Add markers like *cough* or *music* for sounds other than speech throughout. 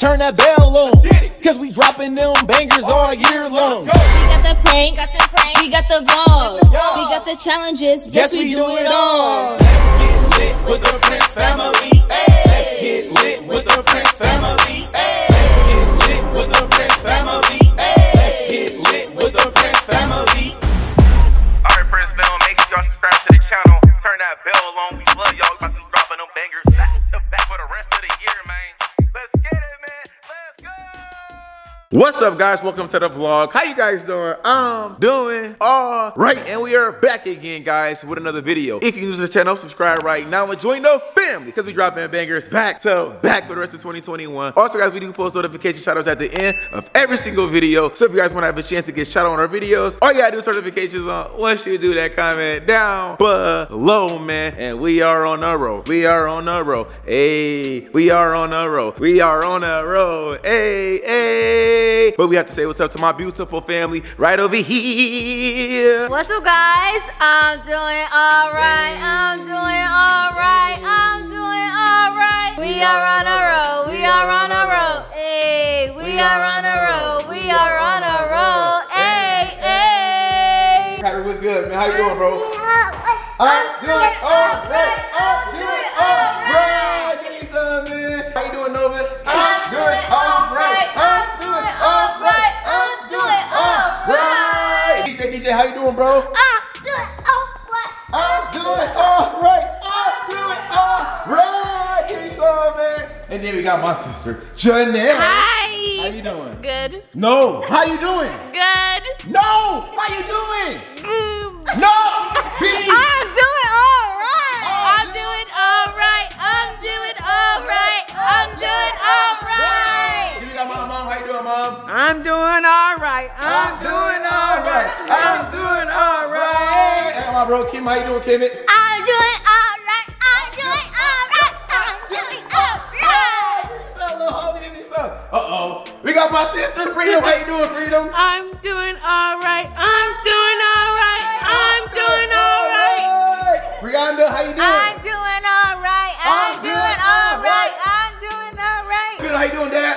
that bell on. Cause we dropping them bangers all year long. We got the pranks, we got the vlogs, we got the challenges. Yes, we, do it all. Let's get lit with the Prince family. Let's get lit with the Prince family. Let's get lit with the Prince family. Let's get lit with the Prince family. Alright, Prince Bell, make sure y'all subscribe to the channel. Turn that bell on. We love y'all. About to dropping them bangers back to back for the rest of the year, man. What's up, guys? Welcome to the vlog. How you guys doing? I'm doing all right, and we are back again, guys, with another video. If you're new to the channel, subscribe right now and join the family because we dropping bangers back to back for the rest of 2021. Also, guys, we do post notification shoutouts at the end of every single video. So if you guys want to have a chance to get shout out on our videos, all you gotta do is notifications on. Once you do that, comment down below, man. And we are on a roll. We are on a roll. Hey, we are on a roll. We are on a roll. Hey, hey. But we have to say what's up to my beautiful family right over here. What's up, guys? I'm doing all right. I'm doing all right. I'm doing all right. We are on a roll. We are on a roll. Hey, we are on a roll. We are on a roll. Hey, hey. Patrick, what's good, man? How you doing, bro? I'm doing all right. I'm doing all right. Give me some, man. How you doing, Nova? I'm doing all right. DJ, how you doing, bro? I'm doing all right. I'm doing all right. I'm doing all right. Give me some, man. And then we got my sister, Janelle. Hi. How you doing? Good. No. How you doing? Good. No. How you doing? Mm. No. Mom. How you doing, mom? I'm doing all right. I'm doing all right. I'm doing all right. Hey, my bro Kim, how you doing, Kim? I'm doing all right. I'm doing all right. I'm doing all right. Give me some, little homie, give me some. Uh-oh. We got my sister, Freedom. How you doing, Freedom? I'm doing all right. I'm doing all right. I'm doing all right. Brianda, how you doing? I'm doing all right. I'm doing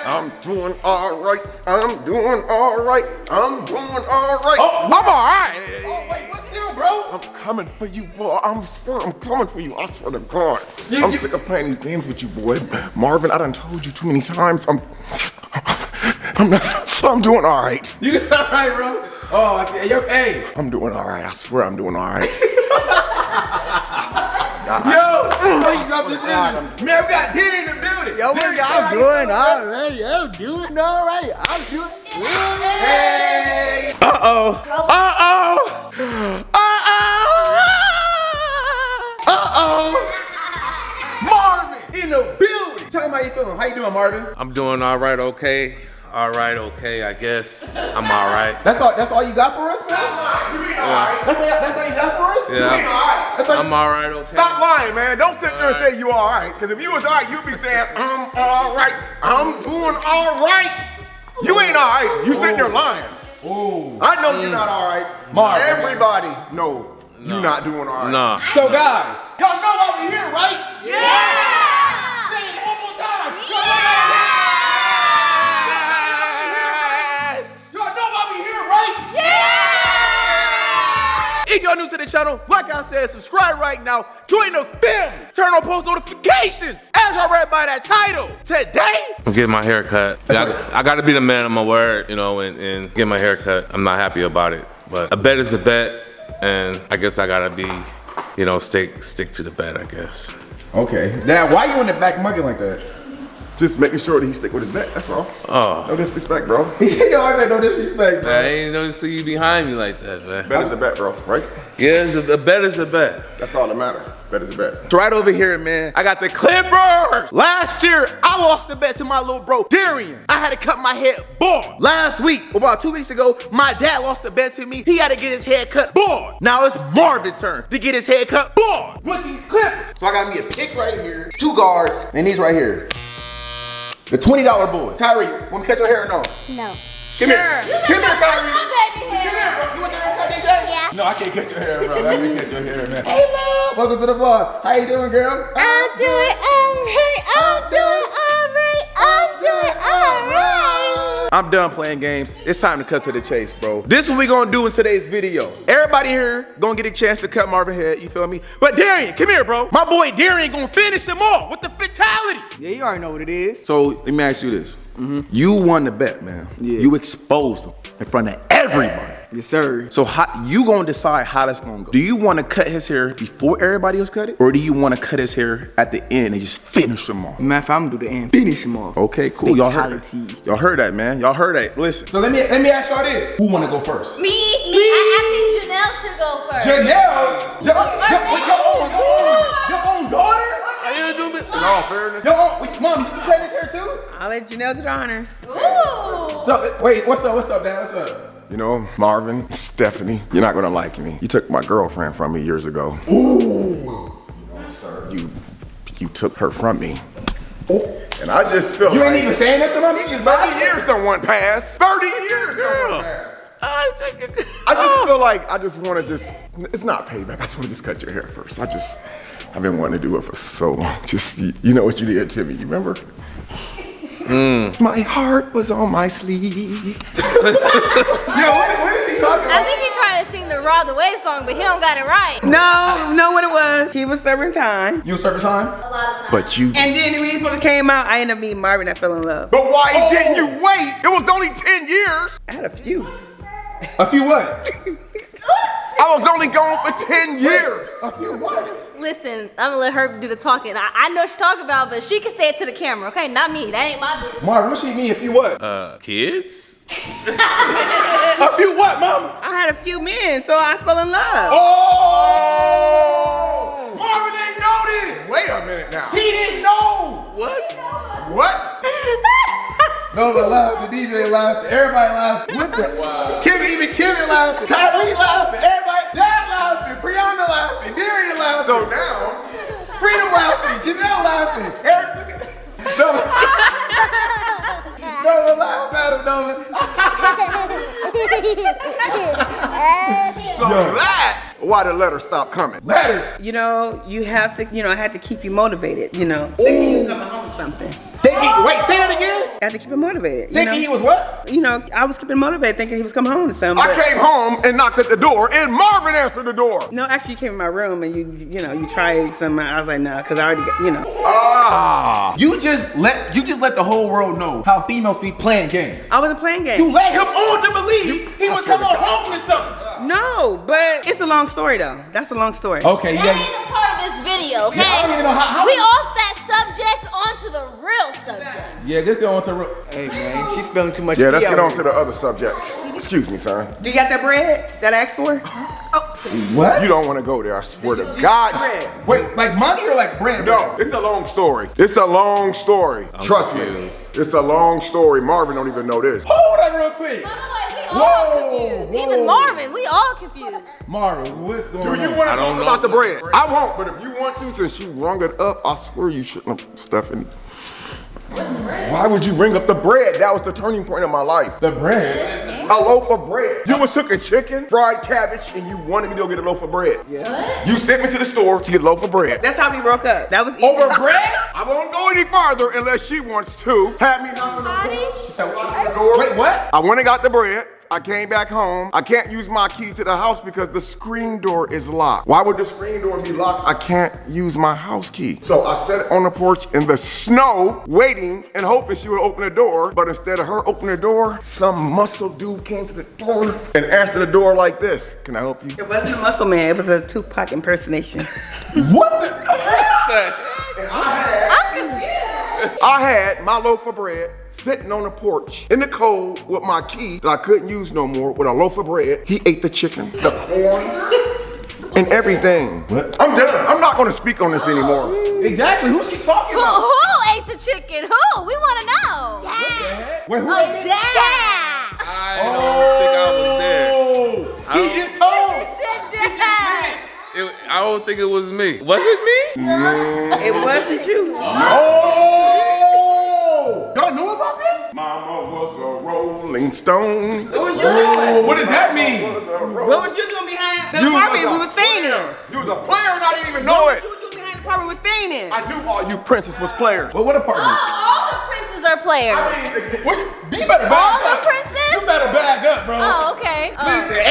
I'm doing all right. I'm doing all right. I'm doing all right. Oh, I'm all right. Oh, wait, what's still, bro? I'm coming for you, boy. I'm swear, I'm coming for you. I swear to God. You- I'm you- sick of playing these games with you, boy. Marvin, I done told you too many times. I'm, I'm not. I'm doing all right. You doing all right, bro? Oh, I think- yo, hey, I'm doing all right. I swear, I'm doing all right. *laughs* yo, please up this interview. Man, we got D in the building. Yo, I'm doing all right. I'm doing all right. I'm doing. Hey. Uh-oh. Uh-oh. Uh-oh. Uh-oh. Marvin in the building. Tell him how you feeling. How you doing, Marvin? I'm doing all right, okay. All right, okay, I guess. I'm all right. That's all. That's all you got for us, man. You ain't all right. That's, all, that's all you got for us. Yeah. You ain't all right. That's all I'm all right, okay. Stop lying, man. Don't sit there and say you all right. Because if you was all right, you'd be saying, I'm all right. I'm doing all right. You ain't all right. You sitting there lying. Ooh. I know you're not all right. Marvin. Everybody know you're not doing all right. Nah. So guys, y'all know why we here, right? Yeah. Say the channel, like I said, subscribe right now. Join the family. Turn on post notifications. As y'all read by that title, today, I'm getting my hair cut. I, I gotta be the man of my word, you know, and, and get my hair cut. I'm not happy about it. But a bet is a bet, and I guess I gotta be, you know, stick stick to the bet, I guess. Okay. Dad, why you in the back mugging like that? Just making sure that he stick with his bet. That's all. Oh. No disrespect, bro. *laughs* He always said no disrespect, bro. I ain't know to see you behind me like that, man. Bet is a bet, bro. Right? Yeah, it's a, a bet is a bet. That's all that matters. Bet is a bet. So right over here, man, I got the Clippers. Last year, I lost the bet to my little bro, Darion. I had to cut my head bald. Last week, about two weeks ago, my dad lost the bet to me. He had to get his head cut bald. Now it's Marvin's turn to get his head cut bald with these Clippers. So I got me a pick right here, two guards, and these right here. The $20 boy. Tyree, want me to cut your hair or no? No. Come here. Come here, Kyrie. My baby hair. Come here, bro. You want your haircut, DJ? Yeah. No, I can't cut your hair, bro. I can't cut your hair, man. Hey, love. Welcome to the vlog. How you doing, girl? I'm doing all right. I'm doing all right. I'm doing I'm done playing games. It's time to cut to the chase, bro. This is what we gonna do in today's video. Everybody here gonna get a chance to cut Marvin head, you feel me? But Darion, come here, bro. My boy Darion gonna finish him off with the fatality. Yeah, you already know what it is. So let me ask you this. Mm-hmm. You won the bet, man. Yeah. You exposed him in front of everybody. Yes, sir. So how you gonna decide how that's gonna go? Do you want to cut his hair before everybody else cut it, or do you want to cut his hair at the end and just finish him off? Matter of fact, I'm gonna do the end. Finish him off. Okay, cool. Y'all heard, Fatality. y'all heard that, man. Y'all heard that. Listen. So let me let me ask y'all this: Who want to go first? Me, me, I, I think Janelle should go first. Janelle. Your, your, wait, your own, your own, your own daughter. In all fairness, Your wait, mom, you cut his hair too? I'll let Janelle do the honors. Ooh. So wait, what's up? What's up, Dan? What's up? You know, Marvin, Stephanie, you're not gonna like me. You took my girlfriend from me years ago. Sir, You, you took her from me. And I just feel you like ain't even saying nothing, mom. You just 30 years don't want past. 30 years don't want past. I just feel like I just want to just, it's not payback. I just want to just cut your hair first. I just, I've been wanting to do it for so long. Just, you, you know what you did to me, you remember? Mm. My heart was on my sleeve. *laughs* Yo, what, what is he talking I think he's trying to sing the Raw the Wave song, but he don't got it right. No, know what it was. He was serving time. You a serving time? A lot of times. But you, And then when he supposed to came out, I ended up meeting Marvin. I fell in love. but why oh. didn't you wait? It was only 10 years. I had a few. A few what? *laughs* I was only gone for 10 years. A few what? Listen, I'm gonna let her do the talking. I, I know she she's talking about, but she can say it to the camera, okay? Not me. That ain't my business. Marvin, what she mean? if you what? Uh, kids? *laughs* a few what, mama? I had a few men, so I fell in love. Oh! Marvin didn't know this. Wait a minute now. He didn't know. What? What? Nova laughed, the DJ laughed, everybody laughed. What the? Kimmy, even Kimmy laughed, Kyrie laughed, So now, Freedom laughing, Janelle laughing, Eric, look at *laughs* Nova. Nova laughed at him, Nova. so that's why the letters stopped coming. Letters. You know, you have to, you know, I had to keep you motivated, you know. Thinking you was coming home with something. Thinking, wait, say that again. I had to keep him motivated. You Thinking know? he was what? you know, I was keeping motivated thinking he was coming home with something. I came home and knocked at the door, and Marvin answered the door. No, actually, you came in my room and you, you know, you tried some. I was like, nah, because I already, got, you know. Ah. You just let you just let the whole world know how females be playing games. I wasn't playing games. You let him on to believe he was coming home with something. No, but it's a long story though. That's a long story. Okay, That yeah. ain't a part of this video, okay? Yeah, I don't even know how- how- we off that subject onto the real subject. Yeah, just go on to real. Hey man, she's spilling too much. Yeah, let's get out on to the other subject. Excuse me, son. Do you got that bread that I asked for? What? You don't want to go there, I swear to God. Bread. Wait, like money or like bread? No, it's a long story. It's a long story. Trust confused. me. It's a long story. Marvin don't even know this. Hold that real quick. By the way, we all Whoa, whoa. Even Marvin, we all confused. Marvin, what's going on? Do on? you want to talk about the bread? I won't, but if you want to, since you rung it up, I swear you shouldn't have, Stephanie. Why would you bring up the bread? That was the turning point of my life. the bread? A loaf of bread. You was cooking chicken, fried cabbage, and you wanted me to go get a loaf of bread. Yeah. You sent me to the store to get a loaf of bread. That's how we broke up. That was easy. Over bread? *laughs* I won't go any farther unless she wants to. Have me knocking on the door. Knock on the door. Wait, what? I went and got the bread. I came back home. I can't use my key to the house because the screen door is locked. Why would the screen door be locked? I can't use my house key. So I sat on the porch in the snow, waiting and hoping she would open the door. But instead of her opening the door, some muscle dude came to the door and answered the door like this. Can I help you? It wasn't a muscle man. It was a Tupac impersonation. What the? *laughs* Confused. I had *laughs* my loaf of bread sitting on the porch in the cold with my key that I couldn't use no more with a loaf of bread. He ate the chicken, the corn, *laughs* and everything. What? I'm done. I'm not gonna speak on this anymore. Exactly. Who's he talking Who, about? who ate the chicken? Who? We want to know. Dad. Wait, who Oh, ate it? Dad. I don't think I was there. Oh, I he don't- I don't think it was me. Was it me? No. it wasn't you. Oh! Y'all knew about this? Mama was a rolling stone. What was you doing? What does that mean? Was What was you doing behind the You apartment was we a were staying in? You was a player and I didn't even know What it. was you doing behind the apartment we were staying in? I knew all you princes was players. But what, what apartments? Oh, all the princes are players. What, You better All back the princes? You better back up, bro. Oh, okay. Oh. Listen,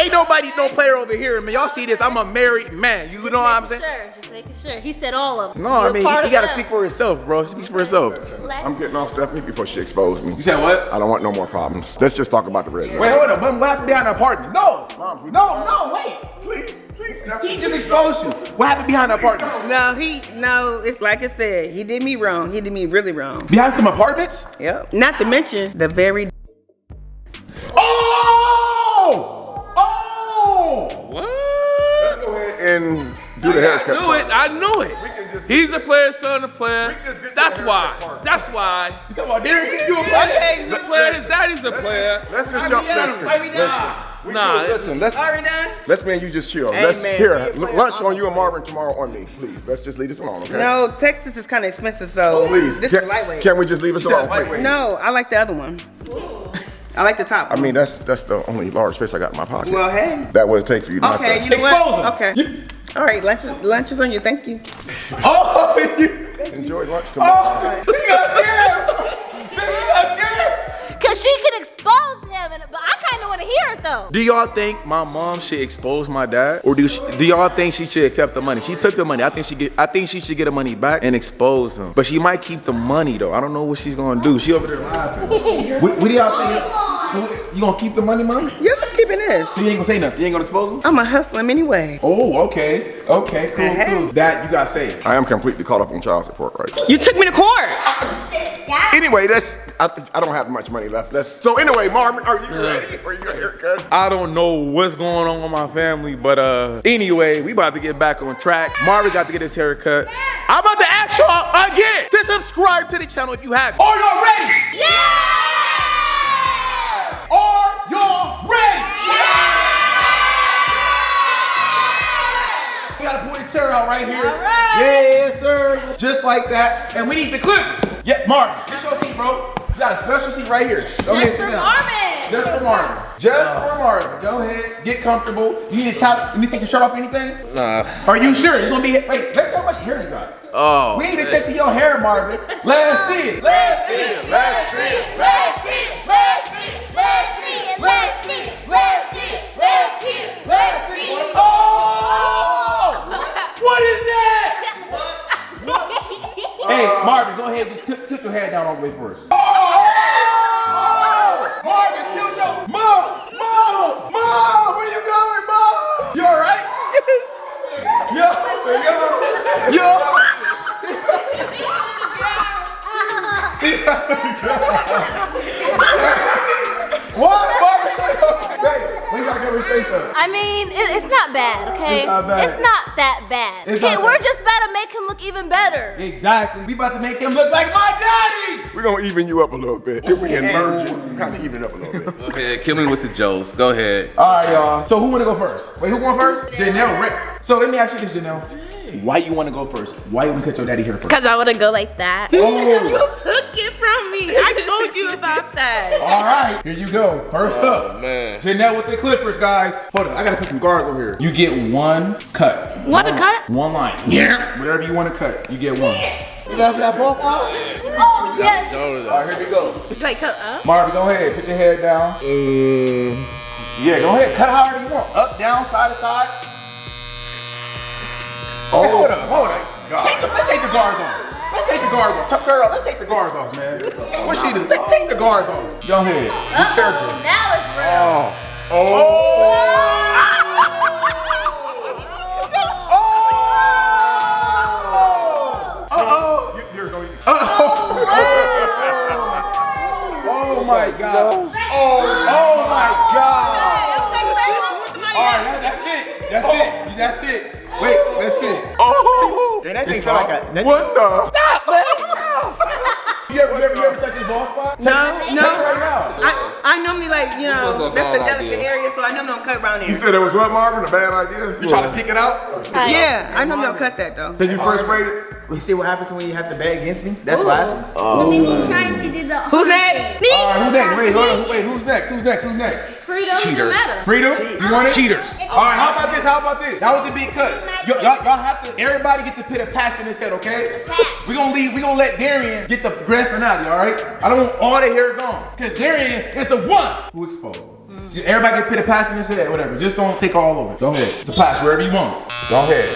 ain't nobody no player over here, man. Y'all see this? I'm a married man. You know what I'm saying? Sure, just making sure. He said all of them. No, I You're mean, part he, gotta speak for himself, bro. Speak for himself. I'm getting off Stephanie before she exposed me. You said what? I don't want no more problems. Let's just talk about the red. Wait, hold up. What what happened behind the apartment? No. Mom, No, no, wait. Please, please, He just exposed you. What happened behind the apartments? No, he no. It's like I said, he did me wrong. He did me really wrong. Behind some apartments? Yep. Not to mention the very Oh! And do the haircut. I knew it. I knew it. We can just- He's a player, son of a player. We can just get to That's why. part. That's why. You talking about Derek? You a Yeah, he's a player. His daddy's a Let's player. just, let's just jump. Listen, Are we done? listen, Nah, listen. Let's Are we done? let's me and you just chill. Hey, let's man, here we ain't playing lunch on you and Marvin tomorrow on me, please. Let's just leave this alone, okay? No, Texas is kind of expensive, so Please, this can, is lightweight. can we just leave us alone? no, I like the other one. I like the top. I mean, that's that's the only large space I got in my pocket. well, hey. that would take for you. Not Okay, that. you know Expose what? him. Okay. You- All right, lunch is, lunch is on you. Thank you. *laughs* Oh, you, Enjoy lunch tomorrow. oh, he got scared. *laughs* He got scared. Cause she can expose him, and, but I kind of want to hear it though. Do y'all think my mom should expose my dad, or do she, do y'all think she should accept the money? She took the money. I think she get. I think she should get the money back and expose him. But she might keep the money though. I don't know what she's gonna do. She over there laughing. *laughs* what, what do y'all think? You gonna keep the money, mom? Yes, I'm keeping this. So you ain't gonna say nothing. You ain't gonna expose him. I'm gonna hustle him anyway. Oh, okay, okay, cool, Uh-huh. cool. That you gotta say. I am completely caught up on child support right. You took me to court. Anyway, that's I, I don't have much money left. That's so. Anyway, Marvin, are you ready for your haircut? I don't know what's going on with my family, but uh, anyway, we about to get back on track. Marvin got to get his hair cut. I'm about to ask y'all again to subscribe to the channel if you haven't. Are y'all ready? Yeah! Are y'all ready? Chair out right here. right. Yes, sir. Just like that. And we need the clippers. Yeah, Marvin, this your seat, bro. You got a special seat right here. Go Just sit for down. Marvin. Just for Marvin. Just for Marvin. Go ahead. Get comfortable. You need to tap. You need to take your shirt off. Anything? Nah. Are you sure? It's gonna be. Wait. Let's see how much hair you got. Oh. We need to test your hair, Marvin. Let's see it. Let's see it. Let's see it. Let's see it. Let's see it. What is that? Hey, uh, Marvin, go ahead. Just tilt, tilt your head down all the way for us. Oh! oh, oh, oh Marvin, tilt your. Mom! Mom! Mom! Where you going, Mom? You alright? *laughs* Yo, yo, yo. *laughs* *laughs* What? Marvin, say something. Hey, we gotta get her to say something. I mean, it, it's not bad, okay? It's not bad. It's not that bad. It's Okay, not we're bad. just about to make him look even better. Exactly. We about to make him look like my daddy. We're gonna even you up a little bit. If we can merge it, kind of even it up a little bit. Go ahead. Kill me with the jokes. Go ahead. All right, y'all. So who wanna go first? Wait, who going first? Janelle. Rick. So let me ask you this, Janelle. Why you wanna go first? Why you wanna cut your daddy hair first? Cause I wanna go like that. Oh. *laughs* You took it from me. I told you about that. *laughs* All right, here you go. First up, man. Janelle with the clippers, guys. Hold on, I gotta put some guards over here. You get one cut. One One- cut? One line. Yeah. Whatever you want to cut, you get one. You got that ball Oh, yes. All right, here we go. Like cut up. Marvin, go ahead. Put your head down. Yeah, go ahead. Cut however you want. Up, down, side to side. Oh, hold up, hold up. Take the, let's take the guards off. Let's take the guards off. Tuck her off. Let's take the guards off, man. What she do? Take, take the guards off. Go ahead. Be careful. Oh. Oh. Oh. Uh-oh, now it's real. Uh-oh. You- Here, go. Uh-oh. Oh *laughs* my gosh. Oh, oh my God. All right, that's it. That's it. That's it. Wait, that's it. Oh, that it's like a, what the? You ever, you ever, you ever touch his ball spot? No, Take- no. Take it right now. I, I normally like, you know, a that's a delicate idea. area, so I normally don't cut around You said it was what, Marvin? A bad idea? You try to pick it out? Yeah, I normally don't cut that though. Did you first rate it? We see what happens when you have to bet against me. That's what happens. And then you trying to do the. Who's next? Me. All right, who next? Wait, hold on. Wait, who's next? Who's next? Who's next? Freedom doesn't matter. Freedom? You want it? Cheaters. All right, how about this? How about this? That was the big cut. Y'all, y'all have to, everybody get to put a patch in his head, okay? Patch. We gonna leave, we gonna let Darion get the grand finale, all right? I don't want all the hair gone. Because Darion is the one who exposed him. So everybody can put a patch in his head, whatever. Just don't take all over. Go ahead. It's a patch wherever you want. Go ahead.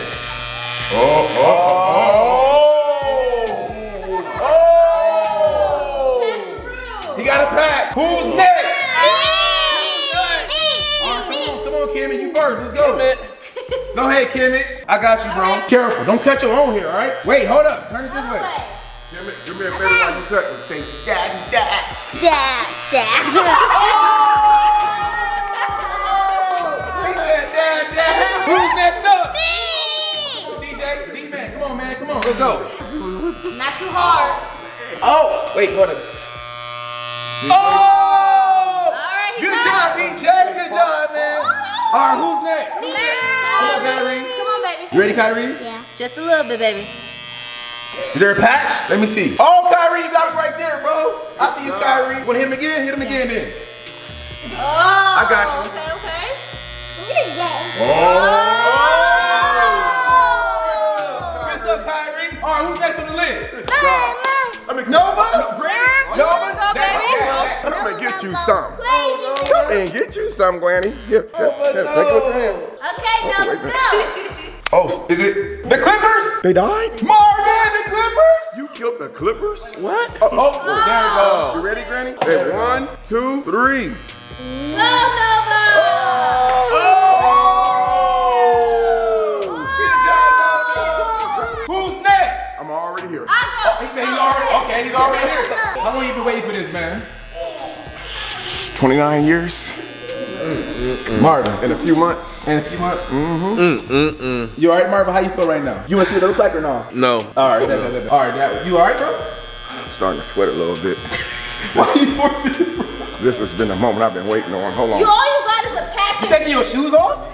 Oh, oh, oh, oh. Got a patch. Who's next? Come on, come on, Kimmy, you first. Let's go. Go ahead, Kimmy. I got you, bro. Careful, don't cut your own hair, all right? Wait, hold up. Turn it this way. Give me, give me a better while you cut and say, dad, dad. Dad, dad. Oh! He said, dad, dad. Who's next up? Me! DJ, D-Man, come on, man, come on, let's go. Not too hard. Oh, wait, hold up. Oh! right, Good got job, DJ. Good job, man. Oh! All right, who's next? Come on, Kyrie. Come on, baby. You ready, Kyrie? Yeah. Just a little bit, baby. Is there a patch? Let me see. Oh, Kyrie, you got him right there, bro. I see you, Kyrie. Want to hit him again? Hit him again then. Oh. I got you. Okay, okay. What's right, who's next on the list? Let me Nova? Granny. Nova? Go, baby. That- that- Come and get you some. Come and get you some, Granny. Here, here, oh, here. Take it with your hand. Okay, no, wait, wait. no. Oh, is it the Clippers? They died? Marvin, the Clippers? You killed the Clippers? What? Uh, oh, oh, oh, there we go. You ready, Granny? Hey, one, two, three. Go, Nova. Who's said he's already, okay, he's already here. How long you been waiting for this, man? 29 years Marvin. in a few months. In a few months? Mm-hmm. Mm, mm, mm. You all right, Marvin? How you feel right now? You want to see what it look like or no? No. All right, that, that, that. all right. That, you all right, bro? I'm starting to sweat a little bit. *laughs* Why you forcing it, bro? This has been a moment I've been waiting on. Hold on. You all you got is a patch. You taking your shoes off?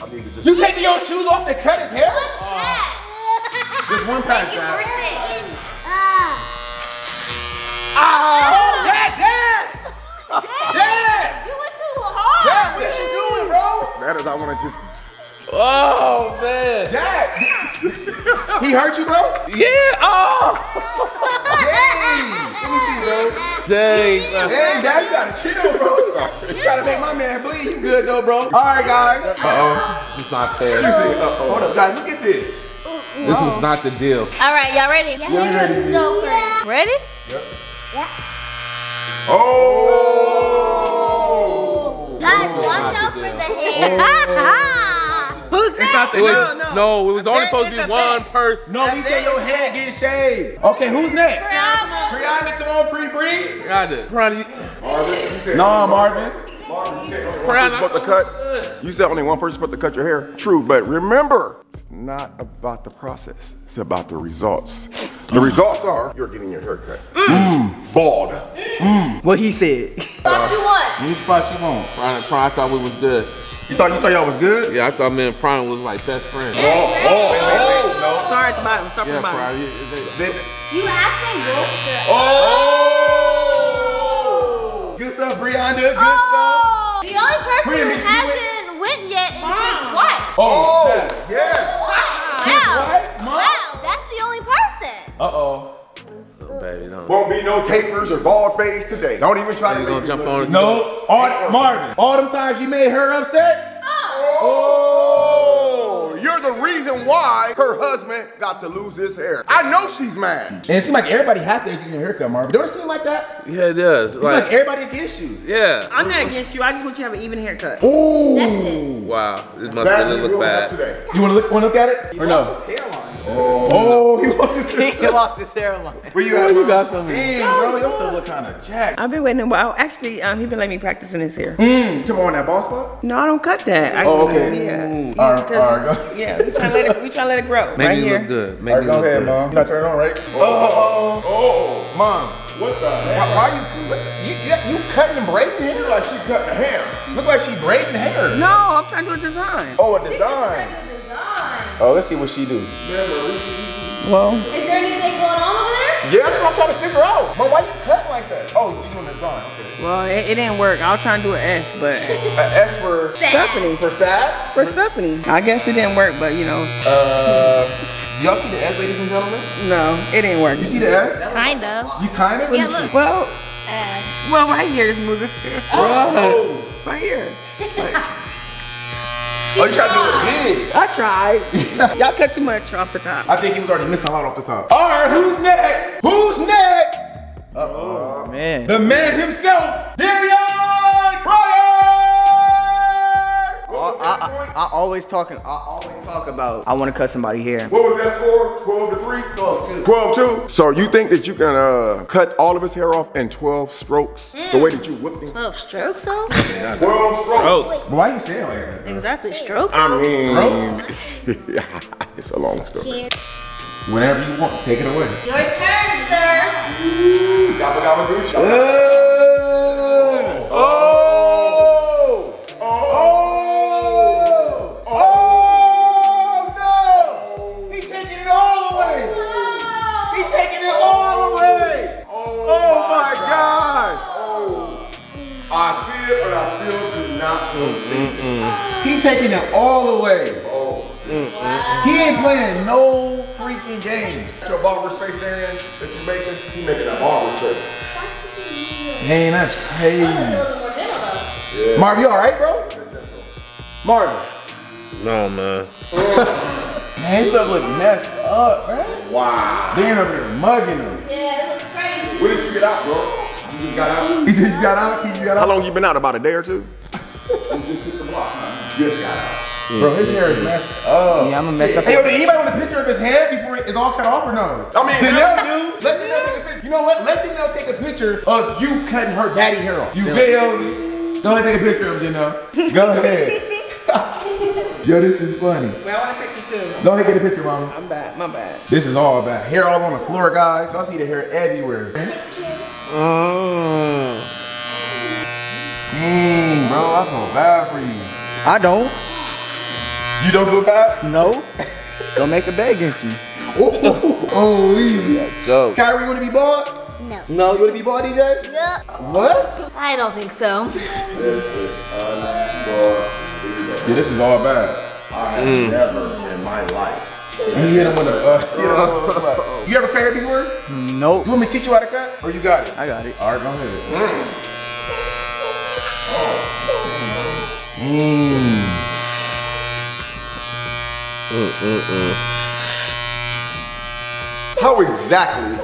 I need. You taking your shoes off to cut his hair? Uh, patch. There's one *laughs* patch, Dad. Oh, Dad, Dad! Dad! You went too hard. Dad, what are you doing, bro? That is, I want to just. Oh man. Dad! *laughs* he hurt you, bro? Yeah. Oh. Hey, let me see, bro. Dang. bro. Hey, Dad, you gotta chill, bro. *laughs* You trying to make my man bleed. You good, though, bro? All right, guys. Uh-oh. It's not fair. Hold up, guys. Look at this. This was not the deal. All right, y'all ready? ready. Go for it. Ready? Oh! Guys, watch out for the oh. hair. *laughs* Who's next? It was no, no. no. It was only supposed to be one bet. person. No, we said your head getting shaved. Okay, who's next? Brianna, come on, pre pre. Got it. Probably. Marvin, you said No, Marvin. Marvin, you said only one person supposed to cut. You said only one person supposed to cut your hair. True, but remember, it's not about the process. It's about the results. The results are you're getting your hair cut. Mm. Mm. Bald. Mm. What he said. What you want? Which spot you want? Prime, Prime thought we was good. You thought you thought y'all was good? Yeah, I thought me and Prime was like best friends. Oh, oh, oh, oh. Start at the bottom. Start Yeah, from the bottom. Prime. you- they- You asked them both. Oh! Brianna. Good stuff. Oh, the only person Wait a who minute, you went- hasn't went yet is his wife. Oh, oh, snap. Yeah. Wow. What? Mom? Wow, that's the only person. Uh-oh. Oh, baby, don't. Won't be no tapers or bald face today. Don't even try to make gonna it jump on No, all, Marvin, all them times you made her upset? You're the reason why her husband got to lose his hair. I know she's mad. And it seems like everybody happy that you get your haircut, Marvin. Don't it seem like that? Yeah, it does. It's like, Like, everybody against you. yeah. I'm not against you. I just want you to have an even haircut. Ooh. That's it. Wow. It must That really look bad. today. You wanna look, wanna look at it? or no? Oh, he lost his *laughs* he lost his hairline. Where you at, You got some. Damn, bro, your stuff look kind of jacked. I've been waiting a while. Actually, um, he been letting me practice in his hair. Mm, come on, that ball spot? No, I don't cut that. I, Oh, okay. Yeah. All Yeah, right, because- all right, go. yeah, we trying to let it. We trying to let it grow Make right me here. look good. All Make right, me go look ahead, good. mom. You not turning on, right? Oh, oh, oh, oh, mom. What the heck? Why, why you, what, you, you, you cutting and braiding hair? Look like she cut the hair. Look like she braiding hair. No, I'm trying to do a design. Oh, a design. Oh, let's see what she do. Well, Is there anything going on over there? Yeah, that's what I'm trying to figure out. But why you cut like that? Oh, you doing the design. Okay. well, it, it didn't work. I was trying to do an S, but Uh, S for Stephanie. for sad. For Stephanie. I guess it didn't work, but you know, Uh, y'all see the S, ladies and gentlemen? no, it didn't work. You see the S? Kind of. You kind of. Let me Yeah, see. look. Well, well, right here, this movie. Oh, Right *laughs* here. Oh, you trying to do it big? I tried. Y'all cut too much off the top. I think he was already missing a lot off the top. All right, who's next? Who's next? Oh man. The man himself, Darion I. I, I always talking. I always talk about. I want to cut somebody hair. What was that score? 12 to 3? 12 2. 2. So you think that you can uh, cut all of his hair off in 12 strokes? The way that you whipped him? 12 strokes, though? *laughs* 12 strokes. Gross. Why you saying like that? Exactly, strokes? I mean, *laughs* it's a long story. Whenever you want, take it away. Your turn, sir. Gabba gabba gooch. Oh! Taking it all the way. Oh. Wow. He ain't playing no freaking games. Your barber's face, Darion, that you making? He making a barber's face. Dang, that's crazy. Yeah. Marv, you alright, bro? Marvin. No, man. Man, his stuff look messed up, bro. Wow. They ain't up here mugging him. Yeah, it looks crazy. When did you get out, bro? You just got out? He said you got out, he got out? How long you been out? About a day or two? Just got out. Bro, his hair is messed up. Yeah, I'm gonna mess up. Hey, yo, did anybody want a picture of his head before it's all cut off or no? I mean, Janelle, dude. Let Janelle take a picture. You know what? Let Janelle take a picture of you cutting her daddy hair off. You feel me? Go ahead and take a picture of Janelle. Go ahead. *laughs* Yo, this is funny. Well, I want to pick you too. Go ahead and get a picture, mama. I'm bad. My bad. This is all bad. Hair all on the floor, guys. I see the hair everywhere. Oh. Dang, bro, I feel bad for you. I don't. You don't feel bad? No. don't make a bet against me. Oh, oh, easy. Joke. Kyrie, you want to be bald? No. No, you want to be bald, DJ? Yeah. What? I don't think so. Yeah, this is all bad. Never in my life. You hit him with a, uh, you hit him with a. *laughs* You ever cut hair before? Nope. You want me to teach you how to cut? Or you got it? I got it. All right, go ahead. Mm. Mmm. How exactly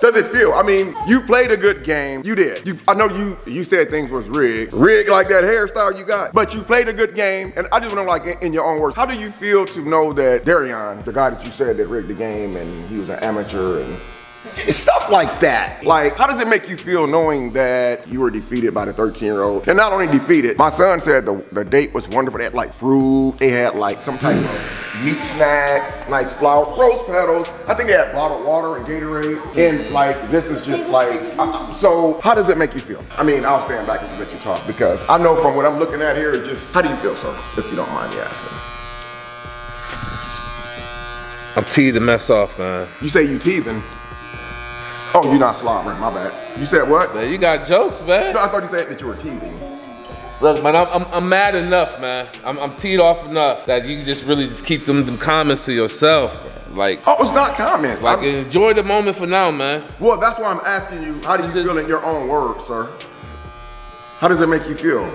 does it feel? I mean, you played a good game. You did. You, I know you. You said things was rigged, rigged like that hairstyle you got. But you played a good game, and I just want to like, in, in your own words, how do you feel to know that Darion, the guy that you said that rigged the game, and he was an amateur and stuff like that? Like, how does it make you feel knowing that you were defeated by the 13 year old? And not only defeated, my son said the, the date was wonderful. They had like fruit, they had like some type of meat snacks, nice flower, rose petals. I think they had bottled water and Gatorade. And like, this is just like, uh, so how does it make you feel? I mean, I'll stand back and just let you talk because I know from what I'm looking at here, it just, how do you feel, sir? If you don't mind me asking. I'm teed to mess off, man. You say you teething. Oh, you're not slobbering, my bad. You said what? Man, you got jokes, man. No, I thought you said that you were teething. Look, man, I'm, I'm, I'm mad enough, man. I'm, I'm teed off enough that you can just really just keep them, them comments to yourself. bro. Like, Oh, it's not comments. like I'm- enjoy the moment for now, man. well, that's why I'm asking you, how do you feel in your own words, sir? How does it make you feel?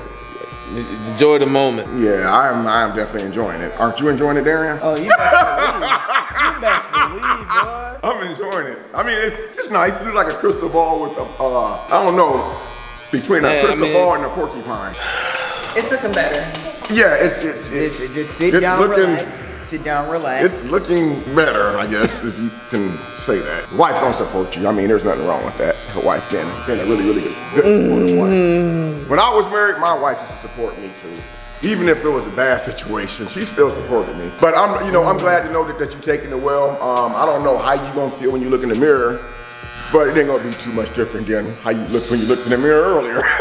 Enjoy the moment. Yeah, I am I am definitely enjoying it. Aren't you enjoying it, Darion? Oh, you best believe. You best believe, *laughs* boy. I'm enjoying it. I mean, it's it's nice. You do like a crystal ball with a, uh, I don't know, between a Yeah, I crystal mean- ball and a porcupine. It's looking better. Yeah, it's it's it's, Just, just sit it's down, looking, relax. Sit down, relax. It's looking better, I guess, if you can say that. Wife don't support you. I mean, there's nothing wrong with that. Her wife being, being a really, really good, good supportive wife. When I was married, my wife used to support me too. Even if it was a bad situation, she still supported me. But I'm, you know, I'm glad to know that, that you're taking it well. Um, I don't know how you're gonna feel when you look in the mirror, but it ain't gonna be too much different than how you looked when you looked in the mirror earlier. *laughs*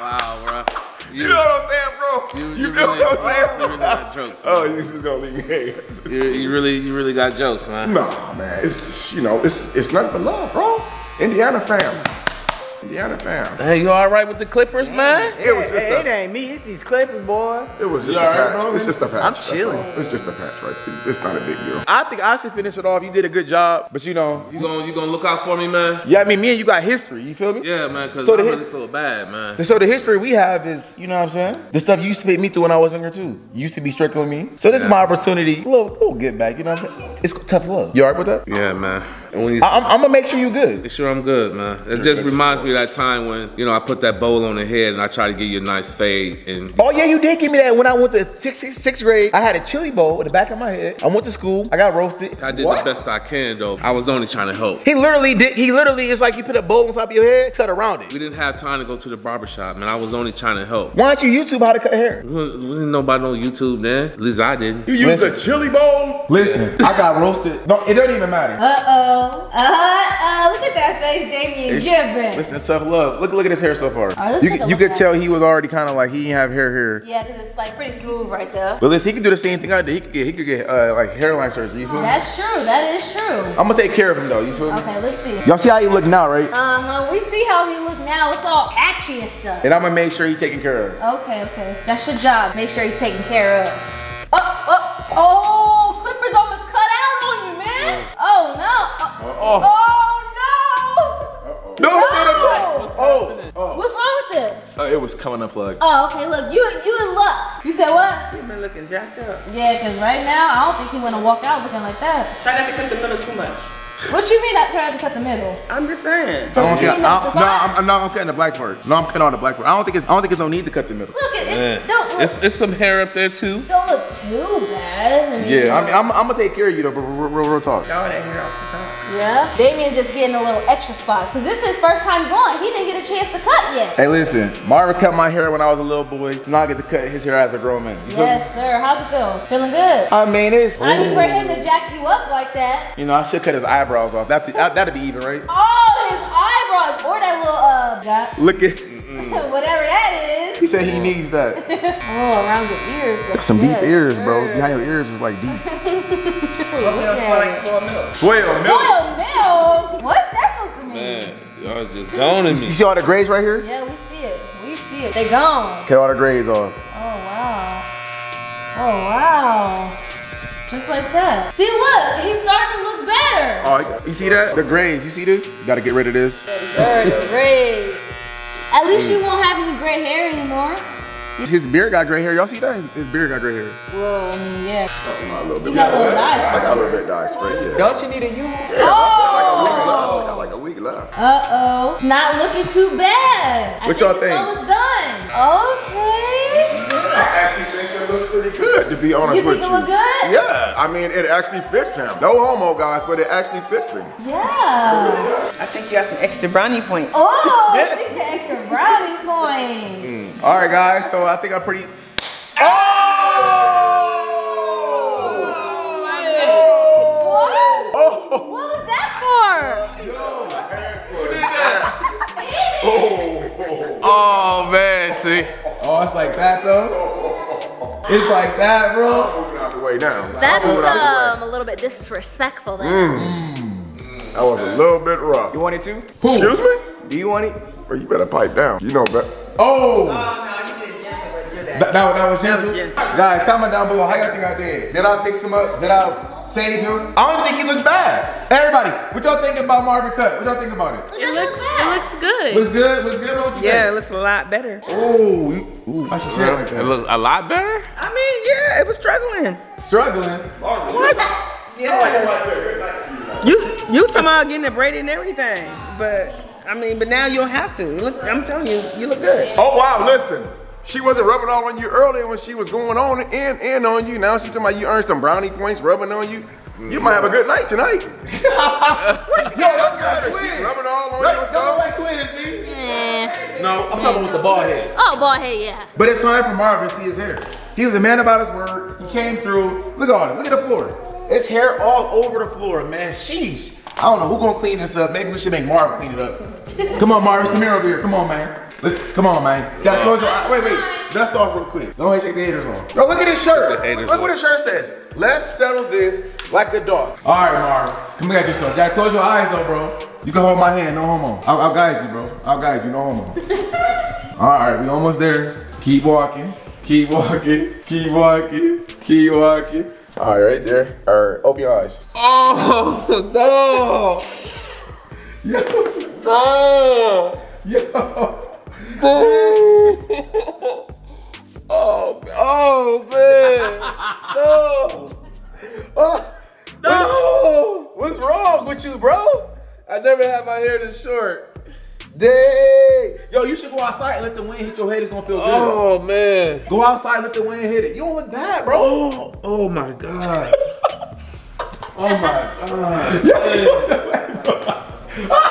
Wow, bro. you know what I'm saying, bro? You, You, you feel really, what I'm saying? you really got jokes. Oh, you just gonna leave me. You, you really, you really got jokes, man. Nah, man. It's just, you know, it's it's nothing but love, bro. Indiana family. Indiana family. Hey, you all right with the Clippers, man? It was just Hey, it a, ain't me. It's these Clippers, boy. it was just You a all right, patch. bro? It's just a patch. I'm That's chilling. all. It's just a patch, right? It- It's not a big deal. I think I should finish it off. You did a good job, but you know, You gonna, you gonna look out for me, man? yeah, I mean, me and you got history. You feel me? Yeah, man, cause So I the really feel bad, man. So the history we have is, you know what I'm saying? The stuff you used to put me through when I was younger too. You used to be strict with me. So this is my opportunity. A little, little get back, you know what I'm saying? It's tough love. You alright with that? Yeah, man. And when you, I, I'm, I'm gonna make sure you good. Make sure I'm good, man. It just reminds me of that time when, you know, I put that bowl on the head and I try to give you a nice fade. And Oh yeah, you did give me that when I went to sixth, sixth, sixth grade. I had a chili bowl in the back of my head. I went to school. I got roasted. I did What? the best I can, though. I was only trying to help. He literally did. He literally is like you put a bowl on top of your head, cut around it. We didn't have time to go to the barbershop, man. I was only trying to help. Why don't you YouTube how to cut hair? We we didn't know about no YouTube then. At least I didn't. You used a chili bowl? Listen, I got roasted. No, it doesn't even matter. Uh oh. Uh oh. Look at that face, Damien giving. Listen, it's tough love. Look, look at his hair so far. let's you you could tell he was already kind of like he didn't have hair here. Yeah, because it's like pretty smooth right there. But listen, he could do the same thing I did. He could get he could get uh, like hairline surgery. You feel me? That's true. That is true. I'm gonna take care of him though. You feel me? Okay, let's see. Y'all see how he look now, right? Uh huh. We see how he look now. It's all patchy and stuff. And I'm gonna make sure he's taken care of. Okay, okay. That's your job. Make sure you're taken care of. Oh, oh, oh! No. Oh, oh No, No! oh, oh. What's wrong with it? oh, it was coming unplugged. Oh, okay. Look, you you in luck. You said what? You been looking jacked up. Yeah, because right now I don't think he want to walk out looking like that. Try not to cut the middle too much. What you mean? I trying to cut the middle? I'm just saying. I don't You care. mean the- I- the no. I'm, I'm not. I'm cutting the black part. No, I'm cutting all the black part. I don't think it's. I don't think it's no need to cut the middle. Look, it, Man. it don't look It's, it's some hair up there, too. don't look too bad. I mean, Yeah, I mean, I'm, I'm gonna take care of you though. But real, real, real talk. All that hair off the top. Yeah. Damien just getting a little extra spots because this is his first time going. He didn't get a chance to cut yet. Hey, listen, Marvin cut my hair when I was a little boy. Now I get to cut his hair as a grown man. You? Yes, sir. How's it feel? Feeling good. I mean, it's. I need for him to jack you up like that. You know, I should cut his eyebrows off. That'd, that, that'd be even, right? Oh, his eyebrows or that little uh, got Look at. whatever that is. He said he needs that. *laughs* Oh, around the ears. though. Some deep Yes, ears, bro. sir. Behind your ears is like deep. *laughs* Look at it. Full milk. Well, Oil milk. What's that supposed to mean? Man, y'all was just zoning me. You see all the grays right here? Yeah, we see it. We see it. They gone. Cut all the grays off. Oh wow. Oh wow. Just like that. See, look, he's starting to look better. Oh, you see that? The grays. You see this? You gotta get rid of this. Sir, the rays. At least you won't have any gray hair anymore. His beard got gray hair. Y'all see that? His, his beard got gray hair. Well, I mean, yeah. A little bit. You got a little dye. I got a little bit dye spray, yeah. Don't you need a uniform? Oh! I got like a week left. Uh oh. Not looking too bad. What y'all think? it's think? almost done. Okay. I actually think it looks pretty good, to be honest You with think it you. look good? Yeah, I mean, it actually fits him. No homo, guys, but it actually fits him. Yeah. I think you got some extra brownie points. Oh, *laughs* she's extra brownie point. Mm. All right, guys. So I think I'm pretty. Oh! Oh! What? What was that for? Oh. oh, man, see? Oh, it's like that though. It's like that, bro. Moving out the way now. That's Moving out um a little bit disrespectful there. the way. That was a little bit rough. You want it too? Excuse me? Do you want it? Well, you better pipe down. You know better. Oh! oh, no, you did gentle, that, that, that was gentle. gentle. Guys, comment down below. How y'all think I did? Did I fix him up? Did I save him? I don't think he looked bad. Everybody, what y'all think about Marvin Cut? What y'all think about it? It looks, it looks good. Looks good. Looks good. What you Yeah, it looks a lot better. Oh, you- ooh, why she say it like It that? look a lot better? I mean, yeah, it was struggling. Struggling. Marvin, what? Yeah. You you talking about getting it braided and everything, but I mean, but now you don't have to. You look, I'm telling you, you look good. Oh, wow, listen. She wasn't rubbing all on you earlier when she was going on and, and on you. Now she's talking about you earned some brownie points rubbing on you. You might have a good night tonight. *laughs* Yo, y'all got She twins. rubbing all on Y'all you and y'all stuff. like twins, B? Eh. No, I'm talking with the bald head. Oh, boy, hey, yeah. But it's time for Marvin to see his hair. He was a man about his word. He came through. Look at it. Look at the floor. It's hair all over the floor, man. Sheesh. I don't know who gonna clean this up. Maybe we should make Marvin clean it up. *laughs* Come on, Marvin. come the mirror over here. Come on, man. Let's, come on, man. You gotta close your eyes. Wait, wait. Dust off real quick. Don't shake the haters off. Yo, look at this shirt. Haters Look what the shirt says. Let's settle this like a dog. All right, Marv. Come at yourself. Gotta close your eyes though, bro. You can hold my hand, no homo. I'll, I'll guide you, bro. I'll guide you, no homo. *laughs* All right, we almost there. Keep walking. Keep walking. Keep walking. Keep walking. All right, right there. All right, open your eyes. Oh *laughs* no! Yo, No! yo. Oh, oh man! No! Oh, No! what's wrong with you, bro? I never had my hair this short. Dang. Yo, you should go outside and let the wind hit your head. It's gonna feel good. Oh man! Go outside and let the wind hit it. You don't look bad, bro. Oh, *gasps* oh my god! *laughs* Oh my god! *laughs*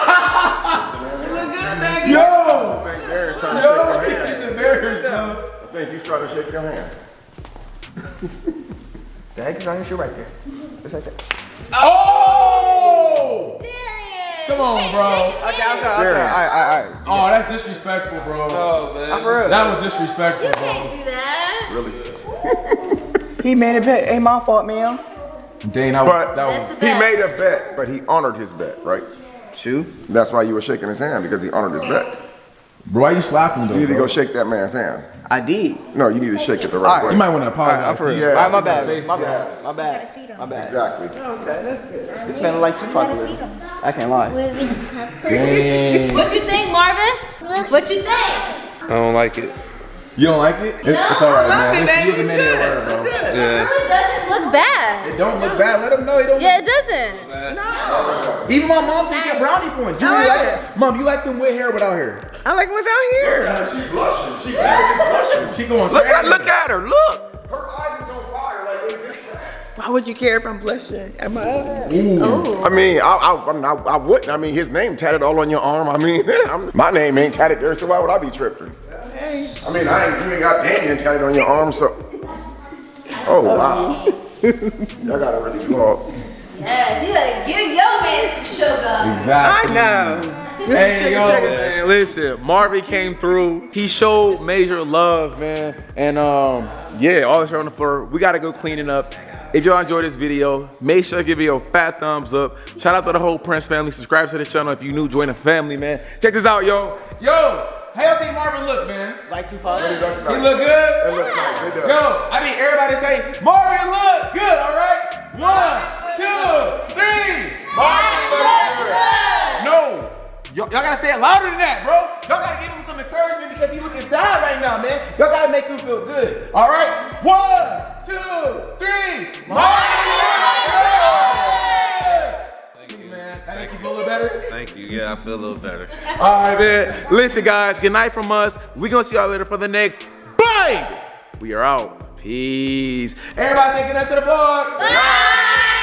Yo. I think Darion's trying to Yo, shake your hand. he's embarrassed, bro. I think he's trying to shake your hand. *laughs* The heck is on your shoe right there. Just like that. Oh! Darion. Come on, bro. Okay, okay, okay. All right, all right, all Oh, that's disrespectful, bro. Oh man! right. For real. That was disrespectful, You bro. can't do that. Really? *laughs* He made a bet. Ain't my fault, man. Dang, I, But that was. he made a bet, but he honored his bet, right? Shoe. That's why you were shaking his hand because he honored his bet. Bro, why you slapping him, though? You need to go shake that man's hand. I did. No, you need to shake it the All right right. way. You might want to All right, I'm apologize. for to real. you. My Yeah. bad. My Yeah. bad. My bad. My bad. Exactly. This man look like Tupac. a little. I can't lie. What you think, Marvin? What you think? I don't like it. You don't like it? It- It's all right, man. Listen, you was a man of your word, bro. It Yeah. really doesn't look bad. It don't look bad. Let him know he don't. Yeah, it doesn't. No. Even my mom said you get brownie points. You I really like like it? Mom, you like them with hair without hair? I like what's out here. She blushing. She blushing. She going Look crazy. at look at her. Look. Her eyes is on fire like they just Why would you care if I'm blushing at my husband? Oh. I mean, I, I, I, mean, I, I wouldn't. I mean, his name tatted all on your arm. I mean, *laughs* I'm, my name ain't tatted there, so why would I be tripping? I mean, I ain't, you ain't got Damien tatted on your arm, so. Oh, wow. *laughs* Y'all gotta really go up. Yes, you better give your man some sugar. Exactly. I know. Hey yo, man, listen. Marvin came through. He showed major love, man. And um, yeah, all this hair on the floor. We gotta go cleaning up. If y'all enjoyed this video, make sure to give it a fat thumbs up. Shout out to the whole Prince family. Subscribe to the channel if you new. Join the family, man. Check this out, yo. Yo, how y'all think Marvin look, man? Like Tupac. He look It good? looks nice. It does. Yo, I need everybody to say, Marvin look good, all right? One, two, three. Marvin look good. No. Y'all y'all gotta say it louder than that, bro. Y'all gotta give him some encouragement because he looking sad right now, man. Y'all gotta make him feel good. All right? One, two, three. Marvin look good. See, man, that make you feel a little better? Thank you. Yeah, I feel a little better. All right, man. Listen, guys. Good night from us. We gonna see y'all later for the next bang. We are out. Peace. Everybody say good night to the vlog. Bye.